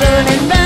burning